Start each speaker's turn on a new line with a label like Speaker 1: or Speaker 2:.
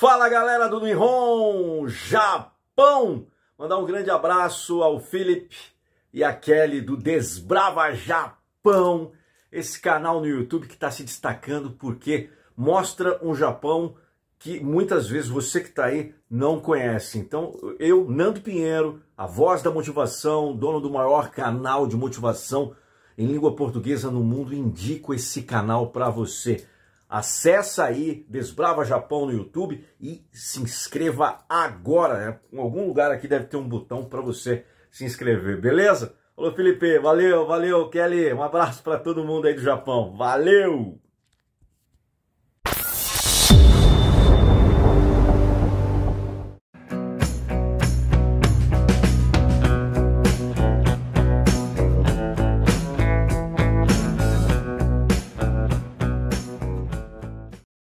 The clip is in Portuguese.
Speaker 1: Fala galera do Nihon Japão! Mandar um grande abraço ao Felipe e a Kelly do Desbrava Japão, esse canal no YouTube que está se destacando porque mostra um Japão que muitas vezes você que está aí não conhece. Então, eu, Nando Pinheiro, a voz da motivação, dono do maior canal de motivação em língua portuguesa no mundo, indico esse canal para você. Acesse aí Desbrava Japão no YouTube e se inscreva agora. Né? Em algum lugar aqui deve ter um botão para você se inscrever, beleza? Falou, Felipe. Valeu, valeu, Kelly. Um abraço para todo mundo aí do Japão. Valeu!